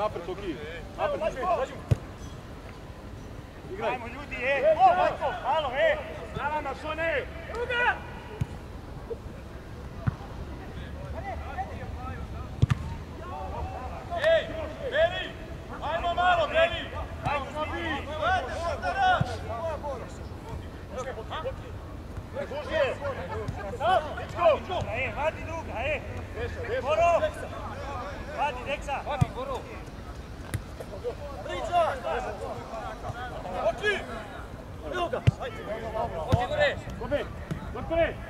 napred, Toki. Napred. Igraj. Ajmo ljudi, e! O, Vajko, malo, e! Znala nas one! Druga! Ej, Beri! Ajmo malo, Beri! Ajmo, Novi! Dužije! Dečko! E, vadi druga, e! Boro! Vadi, Deksa! Vadi, Boro! Oči! Oči gore! Gore, gore!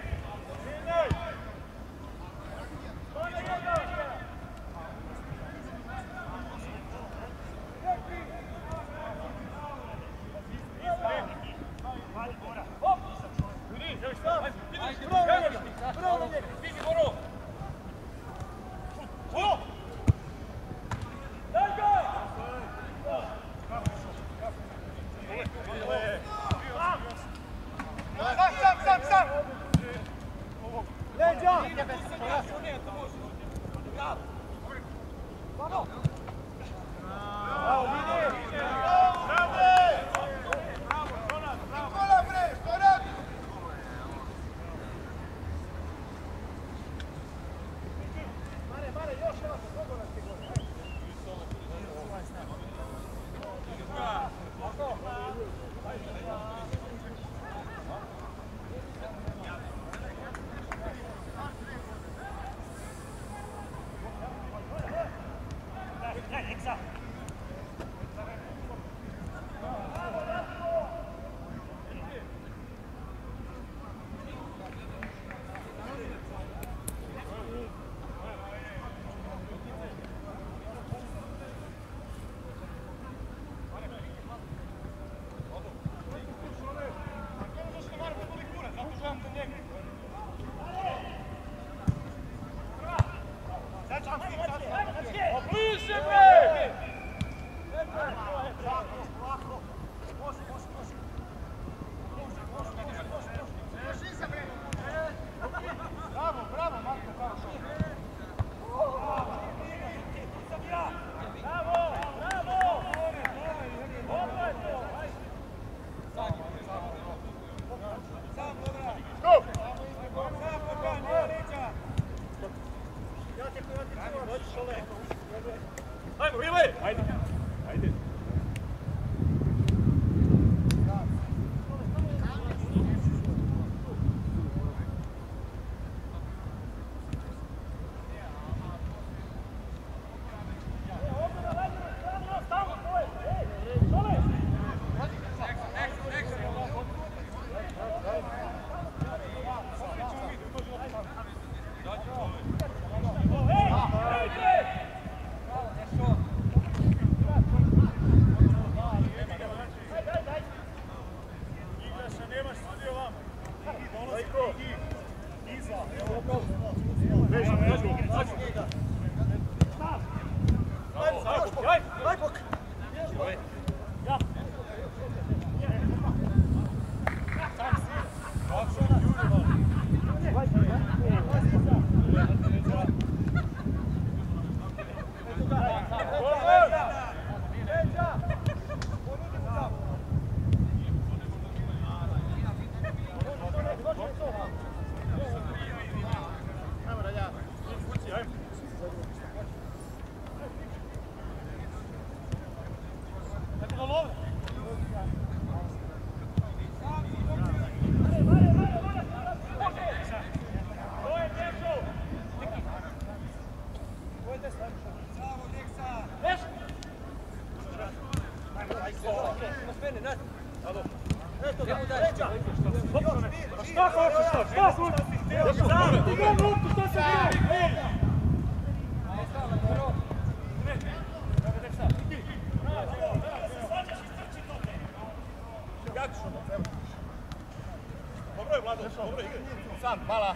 Dobro je, Vlado, dobro igraj. Sam, mala.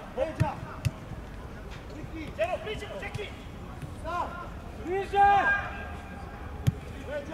Čeno, pričemo, čeki! Bliže! Vrati,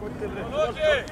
Buenas noches.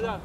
Sam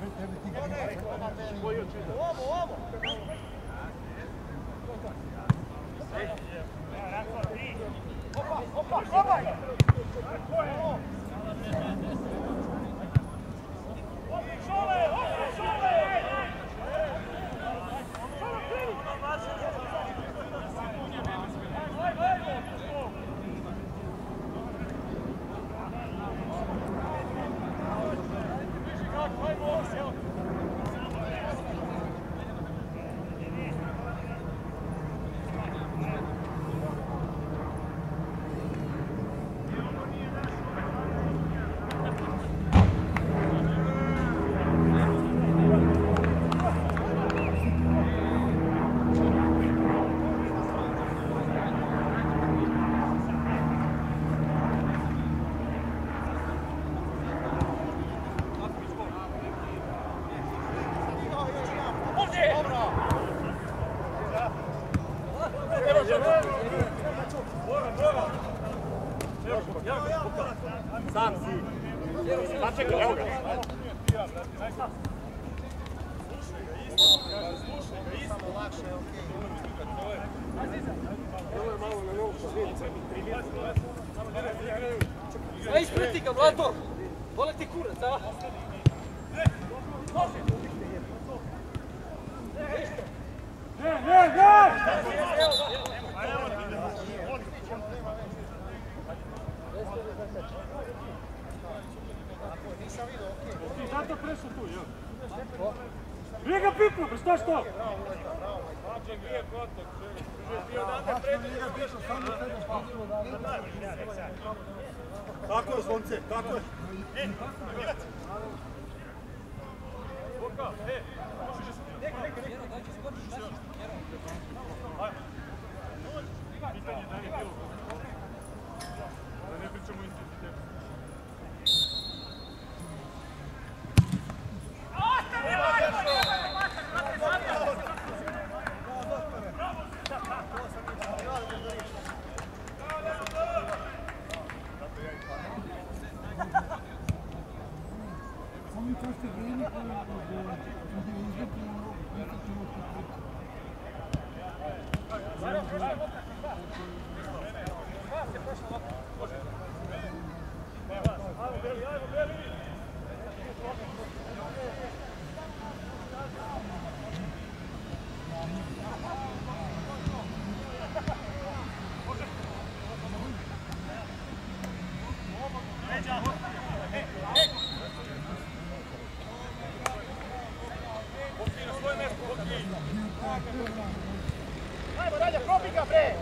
Ajmo dalje, probi ga bre,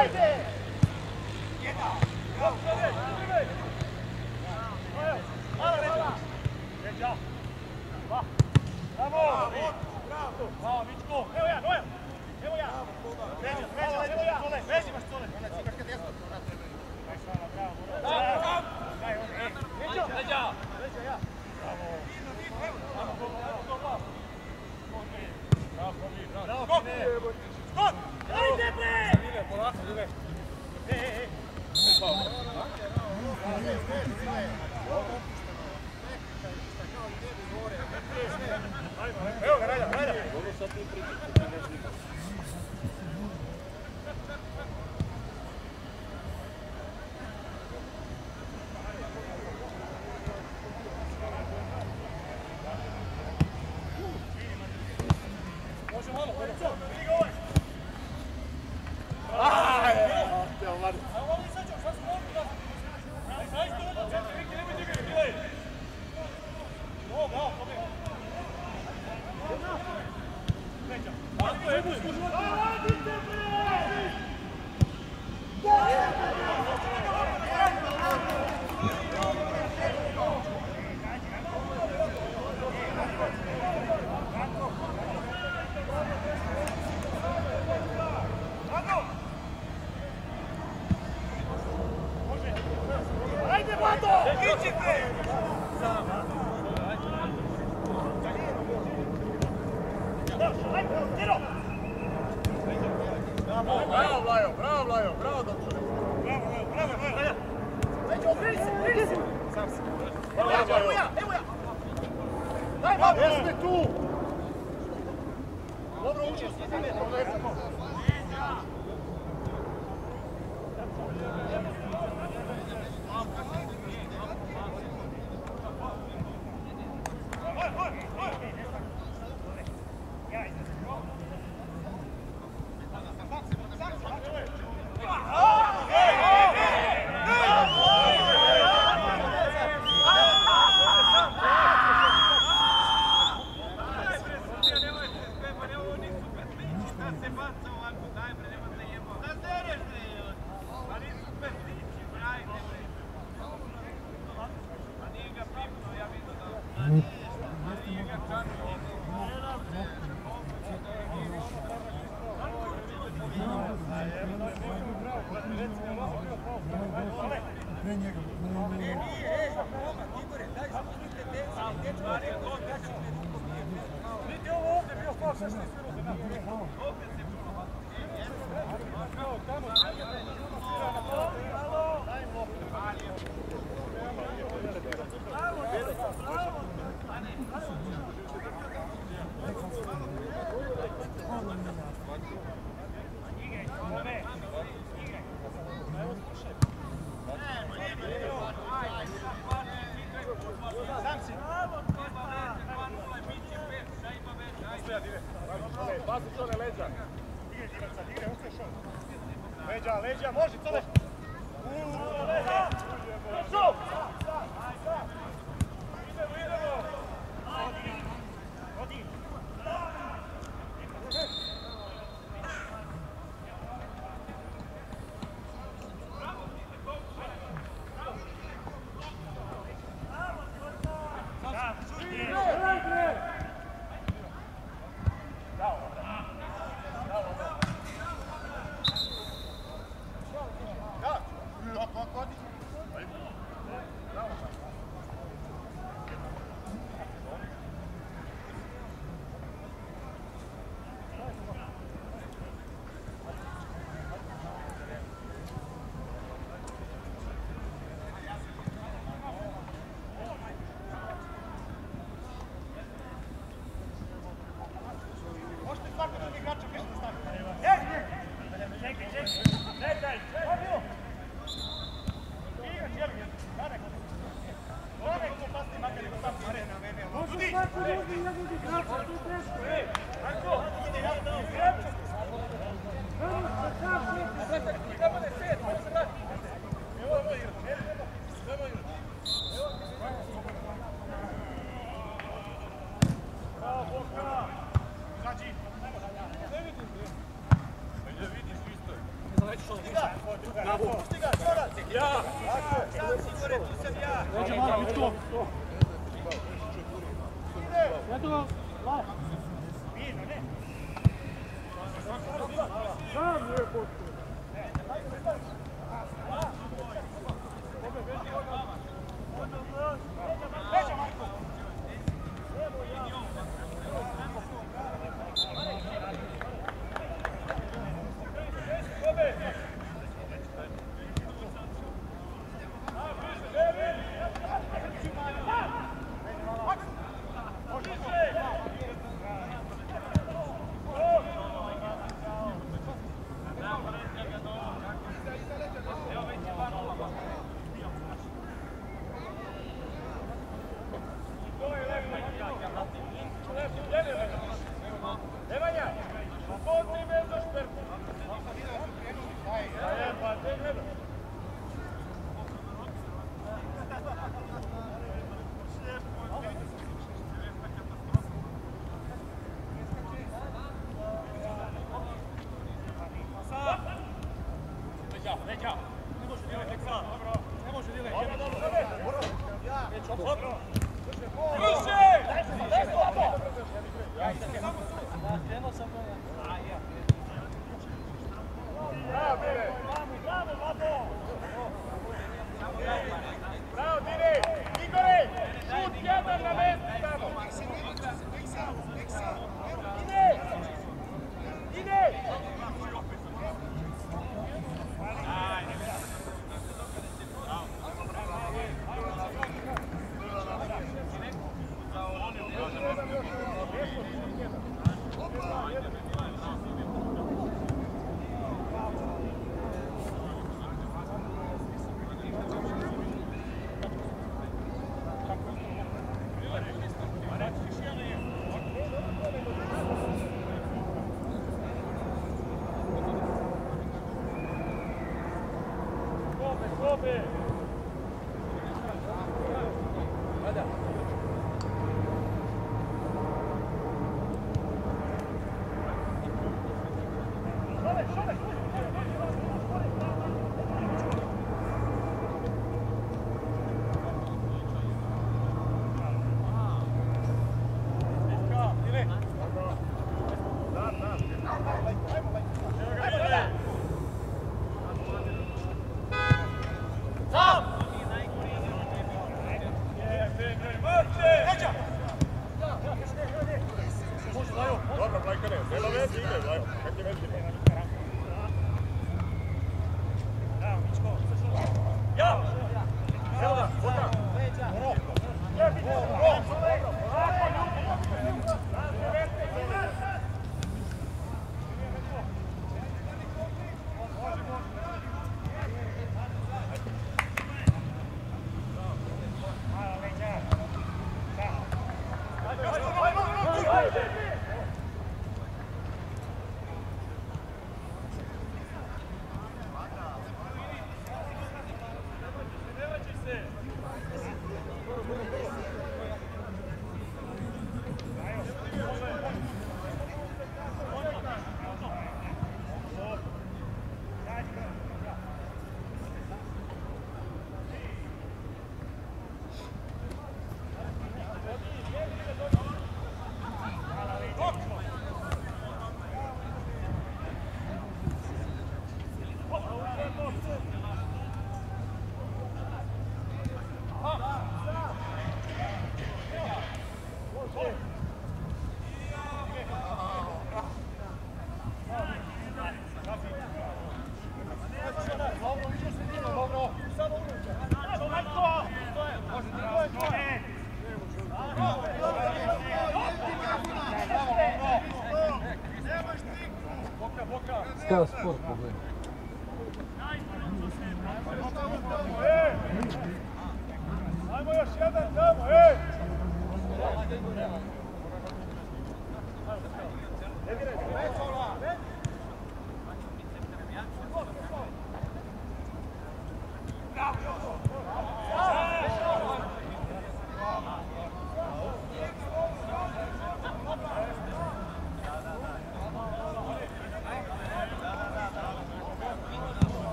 ajde! Sport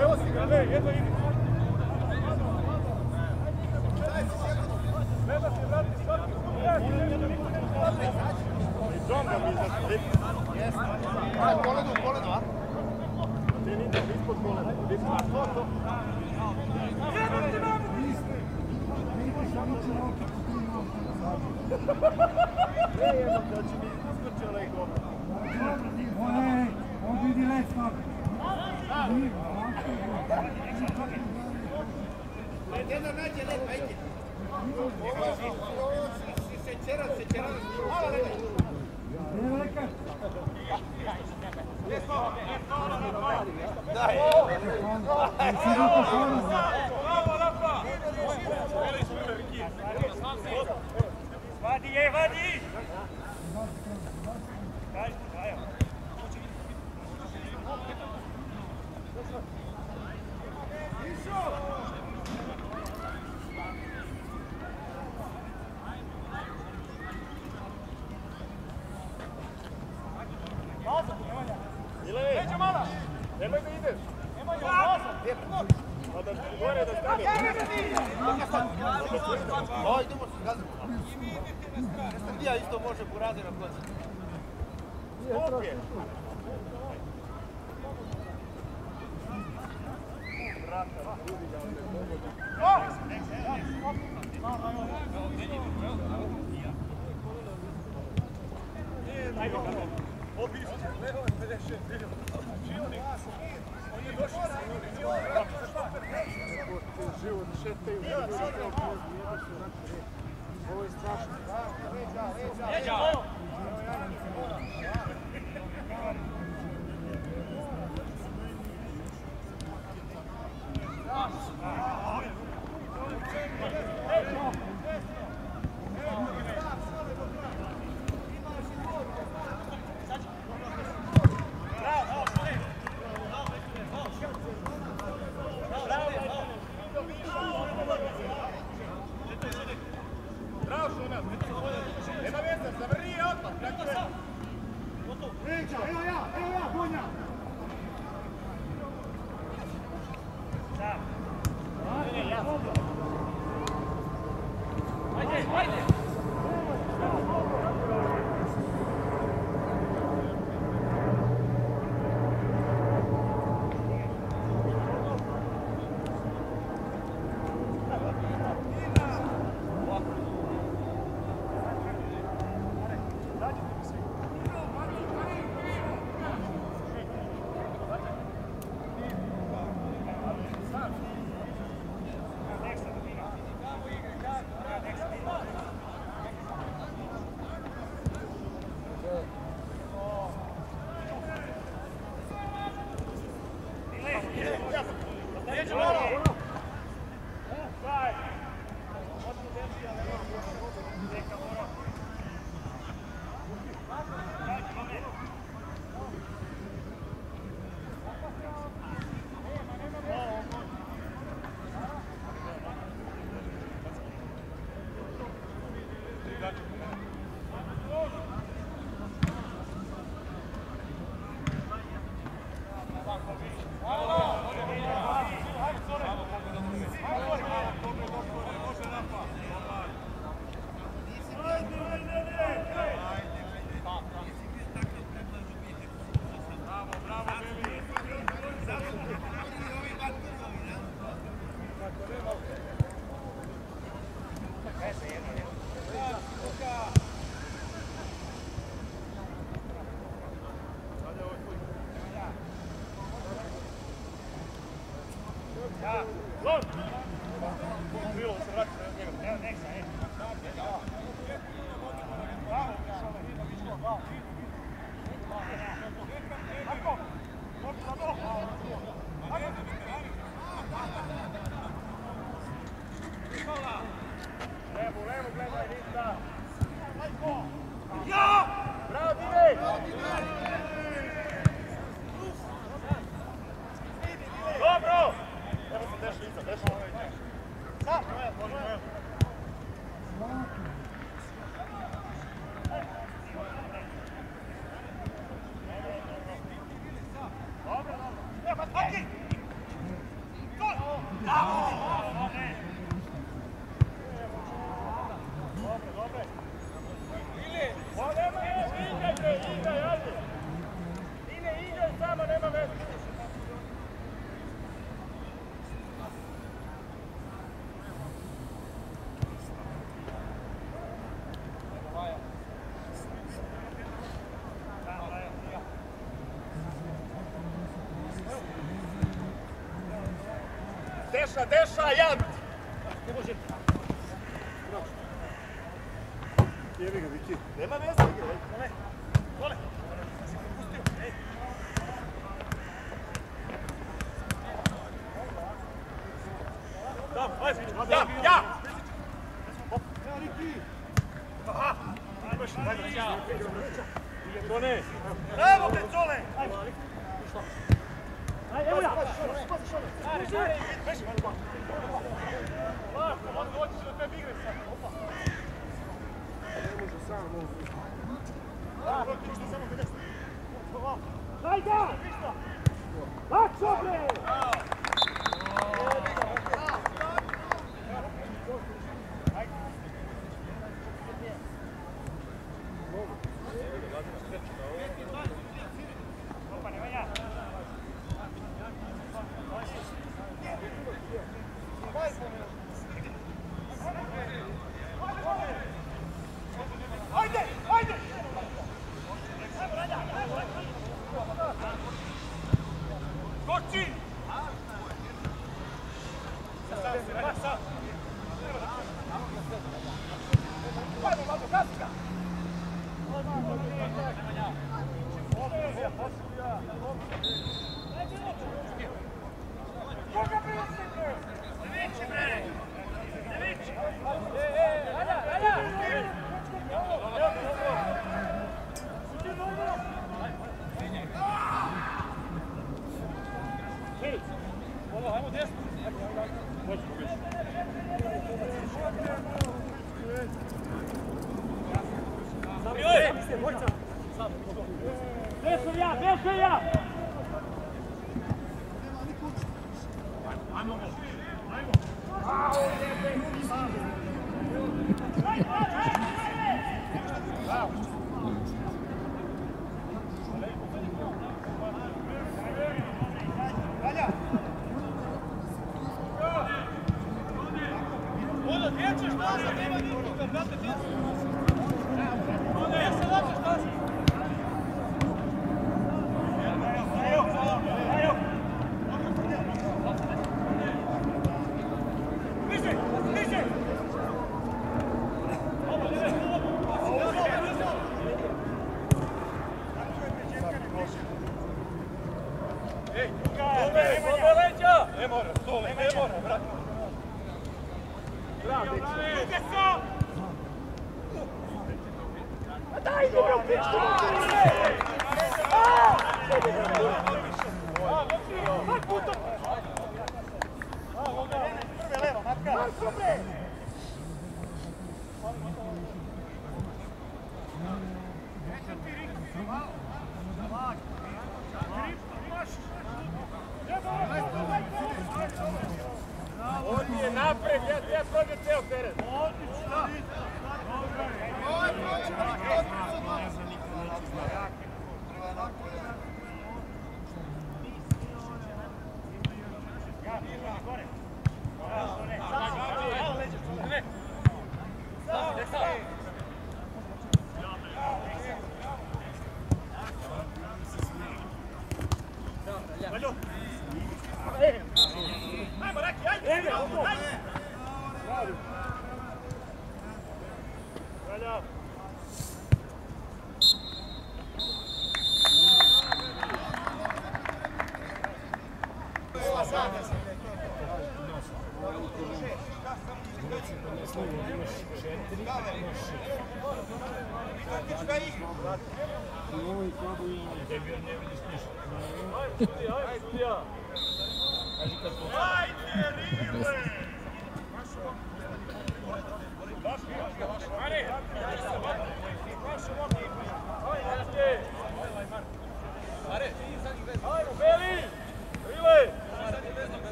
Evo si ga, ne, jedno ide. Awesome. Awesome. Ja! Bravo, Dine! Bravo, Dine! Sad, Deixa, deixa, aí,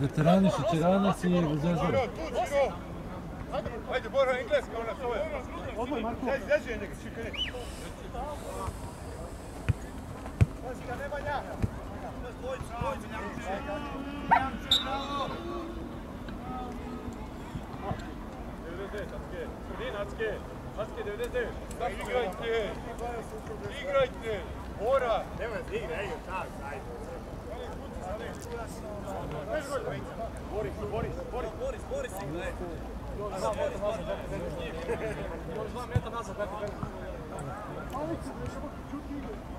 Veterani su Čeranac i Zezora. Ajde, Bora, engleska ona svoja. Odmoj, Marko. Zezi njega, čekaj. Pazi ga, nema njaha. Igrajte! Igrajte! Mora! Nemoj da igra, evo tak, ajde. Boris, Boris, Boris, Boris, Boris igra, e. Još dva metra nazad, Još dva metra nazad, Alice, još ovako čuti igraju.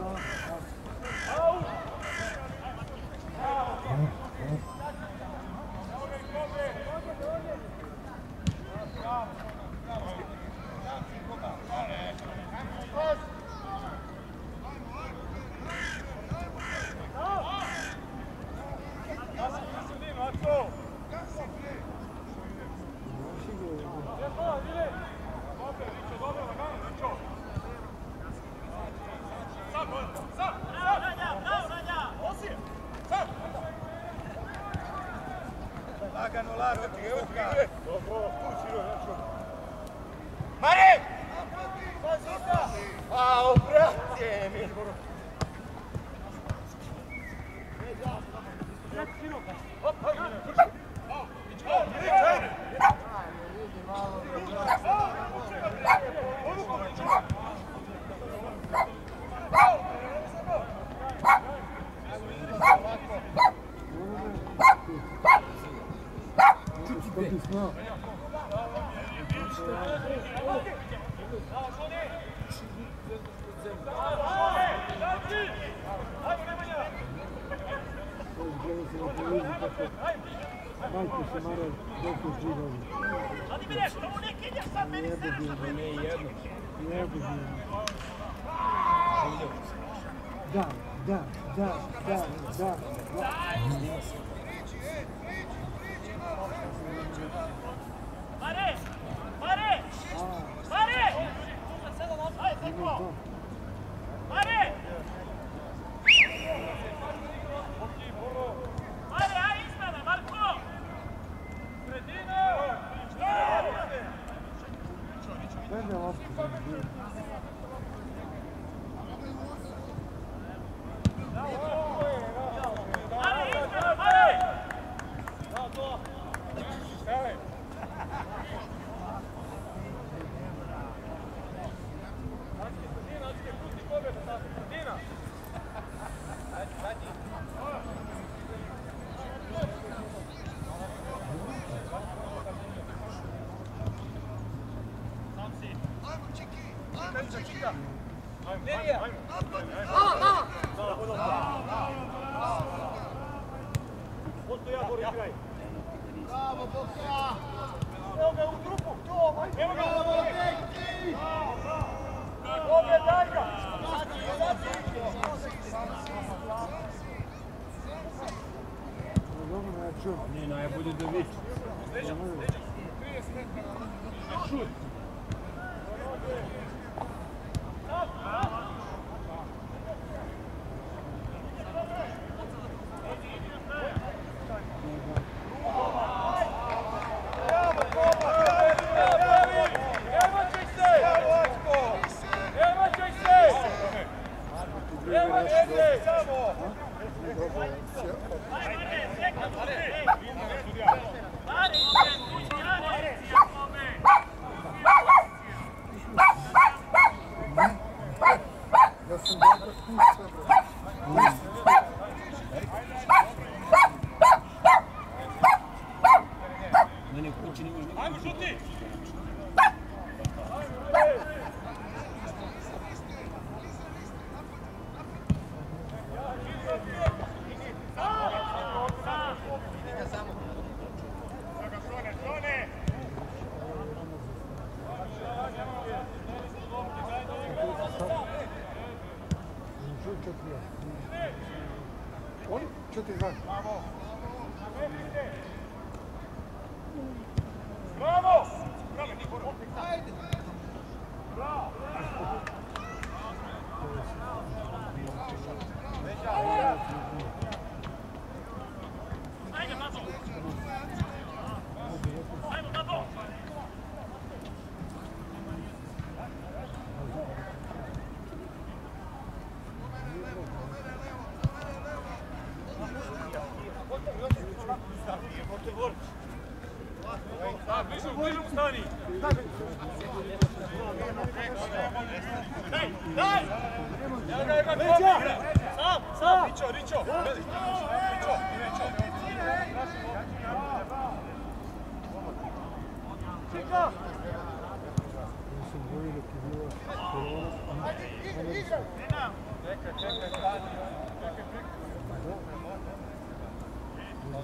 了。Čekaj, čekaj, čekaj. Ja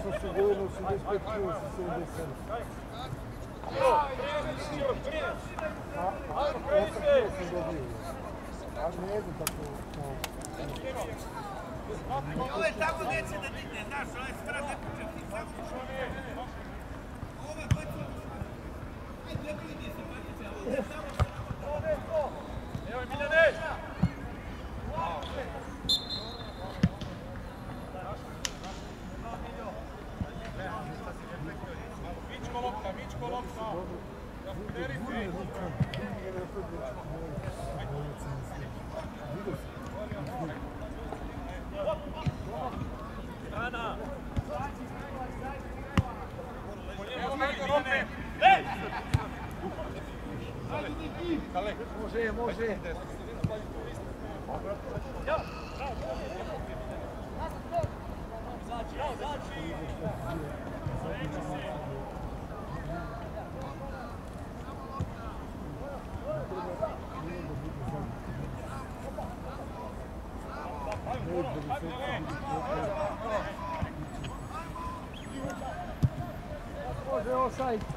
sam sigurno 85 kilo, 77. A, a, 8 kilo sam dobio. A ne jedu tako... Ovo je tako neće da digne, znaš, ovo je strane, ti sad sight.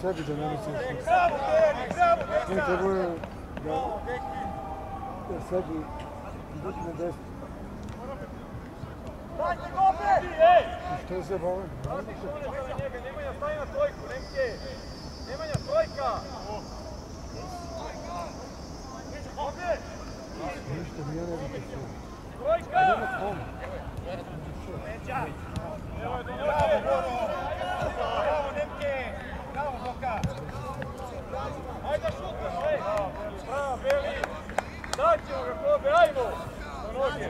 Sebi da ne nosi šut. Bravo, Beri, bravo, Ne trebao je da, sebi digne desno. Dajte gobe! Što se bavim? Nemanja, stavi na trojku, Nemke! Nemanja, trojka! Ništa, nije ne vidio sve. Trojka! Nema kome. Bravo, Boro! Bravo, Daćemo ga, Kobe, ajmo! Na noge!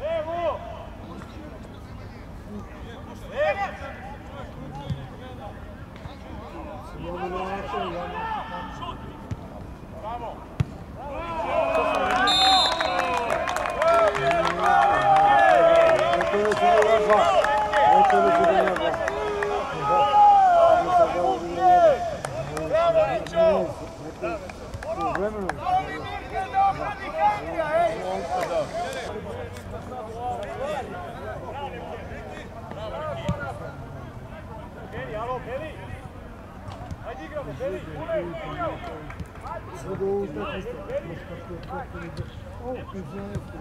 Levo! Levo! Samo na način, ja ne Rekao da ću da ja dva. Rekao da ću da ja dva. Bravo, Mićo! U vremenu. Mirka, da obrani Katrija, ej! Beli, alo, Beli! Ajde igramo, Beli! Ule, ule! Sve do ovog utakmice. Još kako je kako ide. O, penzionerski.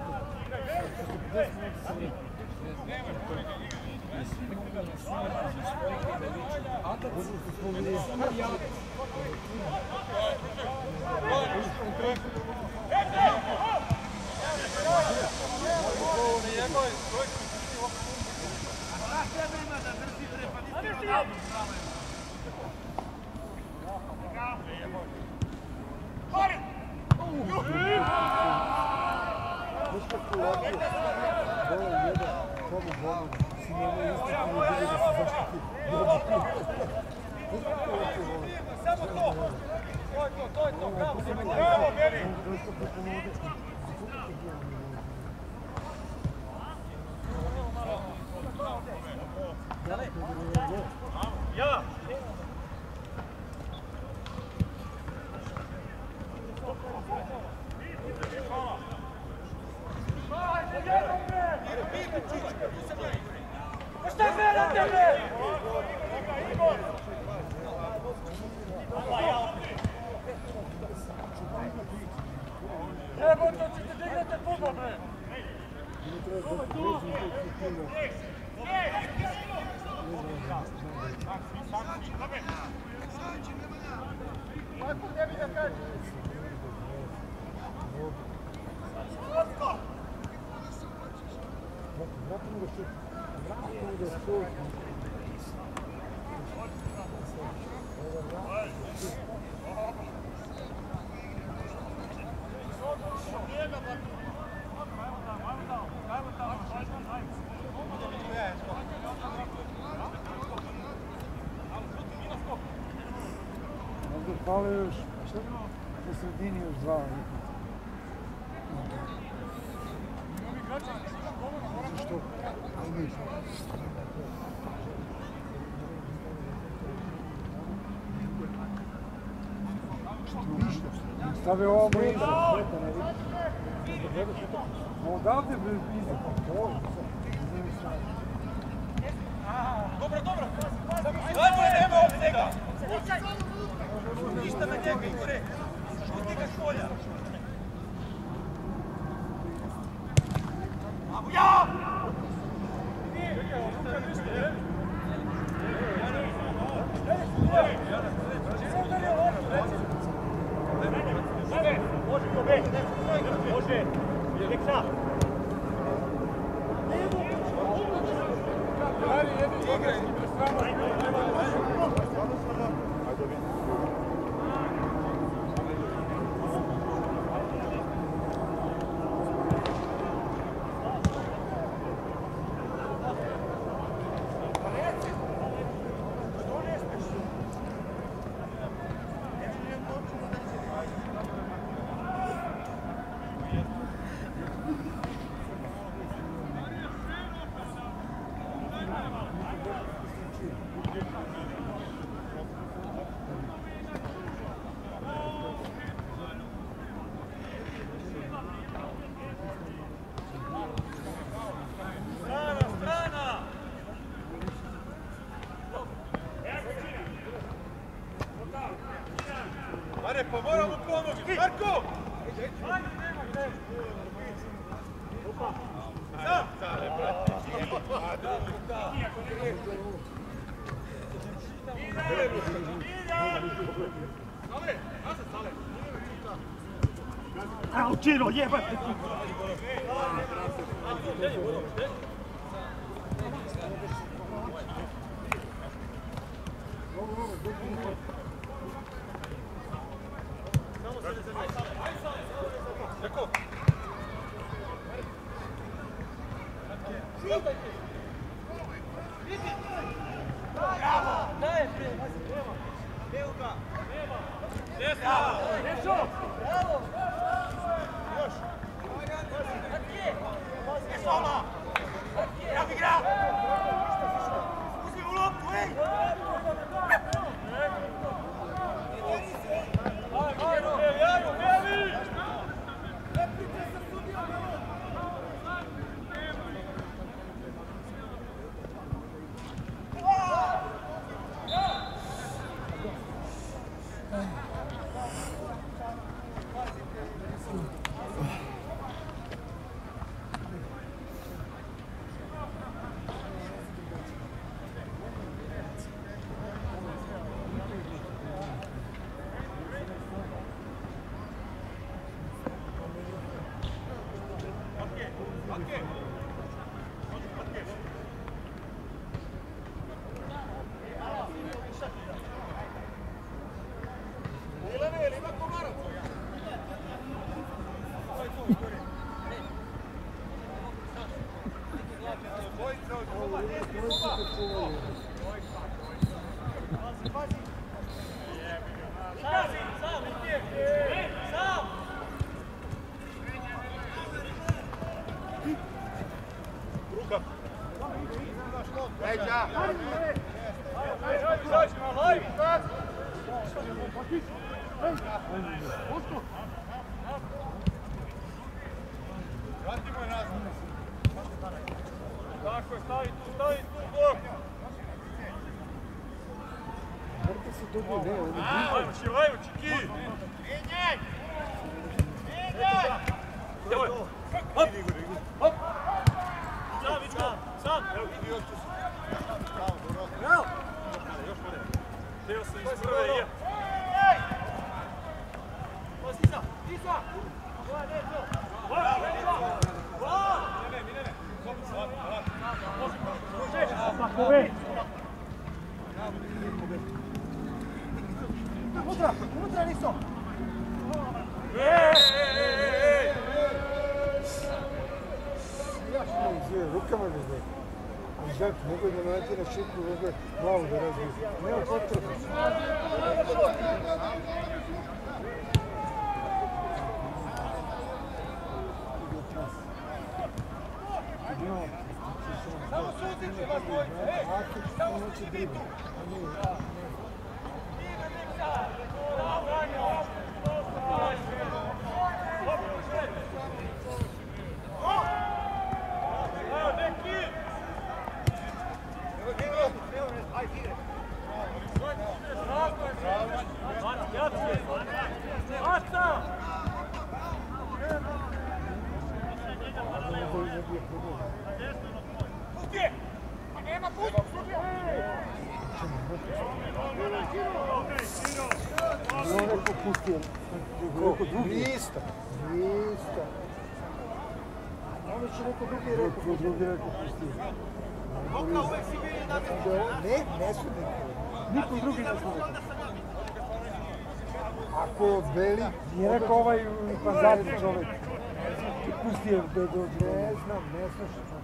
Znaš kako je ovdje? Dole jedan, tamo Bono, si nema isto koji je bilo da se zaštiti. Dođe tu. Znaš kako je ovdje vole? Samo to! To to, to je to, bravo, Bravo, bravo, preko node. Kako je to bilo? Ja! Pa šta gledate me? Jebote, ćete da igrate fudbal, bre! Ne treba da ti vezu i to ti tira. Kako tebi da kažem? Vratimo ga šut. Vratimo ga šut. Fale još? U sredini još dva. Ajde. Stave ovo vidiš. Odavde pa to je Rồi. quê? Do, do Vista. Vista. Não tirei com o Duguereco. Com o Duguereco, Qual é a flexibilidade do nem Né? o drugi nas uvijek. Ako je Beli... é o ovaj pazarić čovjek. Pusti je do... Ne znam, ne slušam.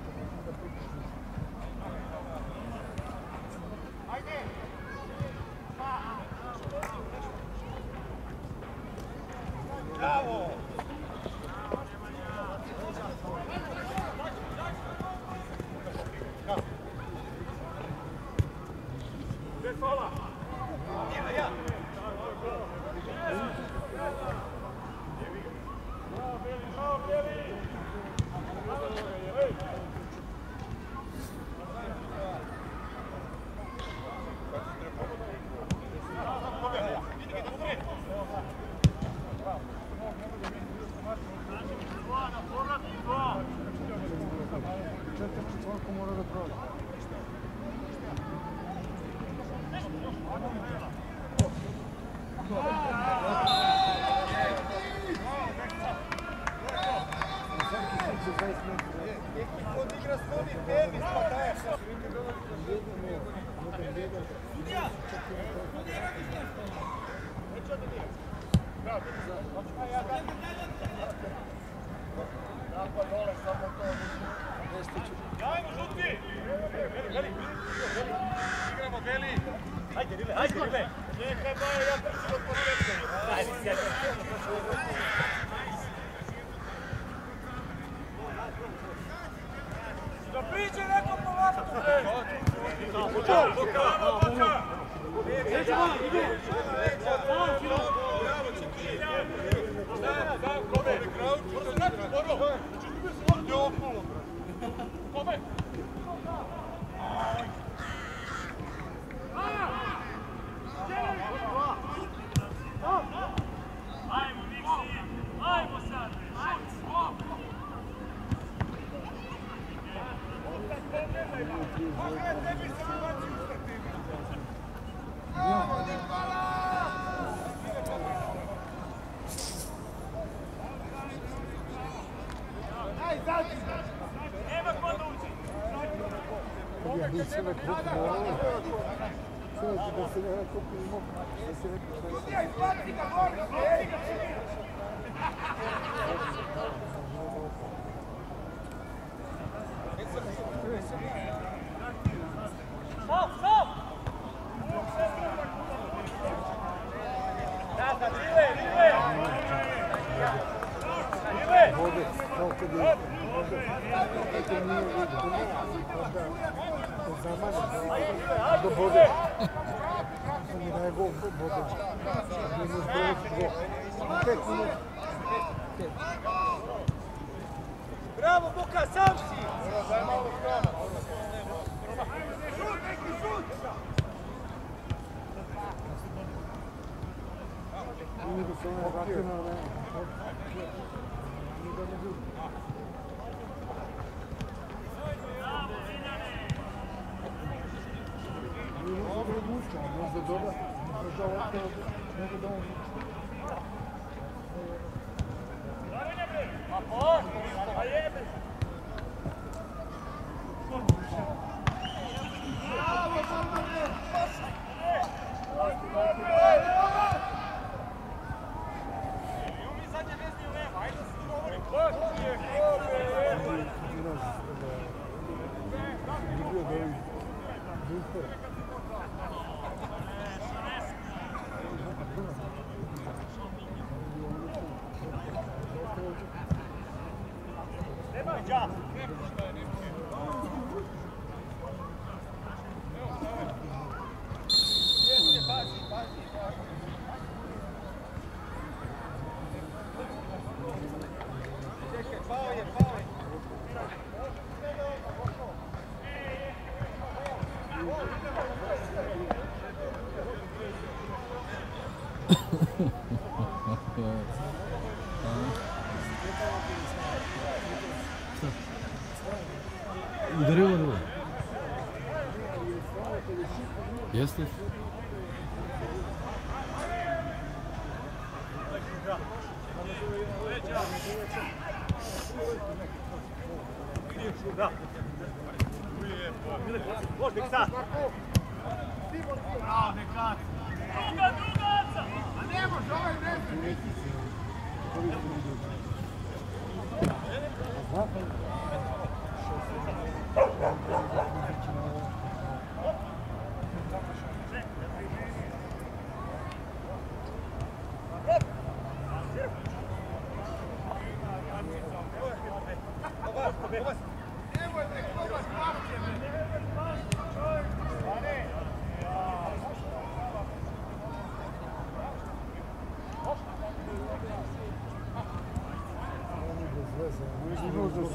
Sie mit Druck job.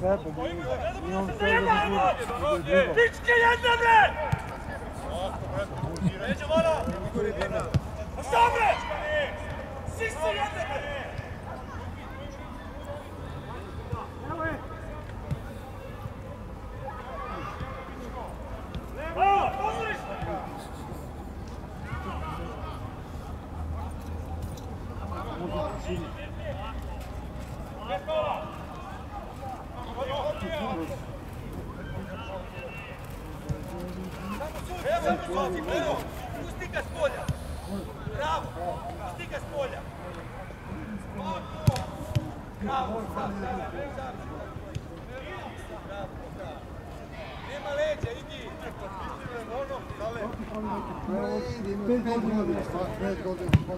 happened. You know what I'm saying? Pet godina, pet godina.